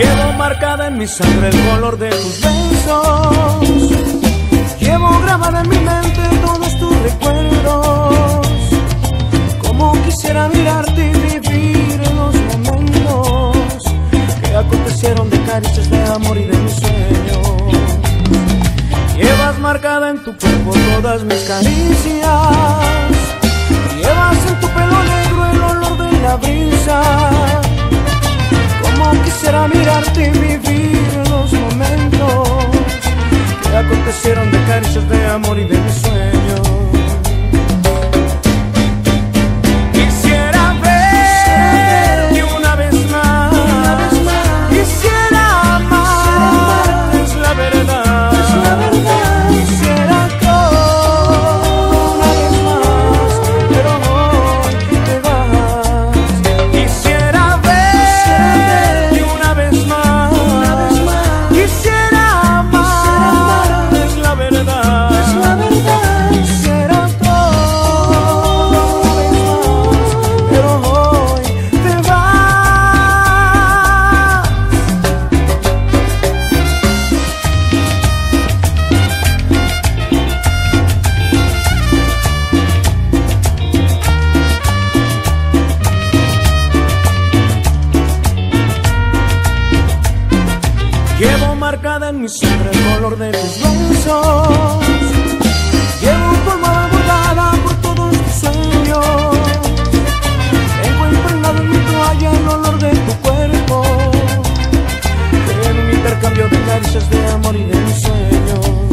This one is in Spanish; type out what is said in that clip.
en mi sangre el color de tus besos. Llevo grabada en mi mente todos tus recuerdos. Como quisiera mirarte y vivir en los momentos que acontecieron de caricias de amor y de mis sueños. Llevas marcada en tu cuerpo todas mis caricias. Llevas en tu pelo negro el olor de la brisa. Marcada en mi sangre el color de tus besos. Llevo tu almohada bordada por todos tus sueños. Impregnado en mi toalla el olor de tu cuerpo. En un intercambio de caricias de amor y de sueños.